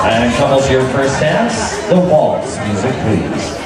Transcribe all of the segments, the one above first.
And couples your first dance, the waltz music please.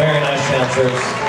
Very nice dancers.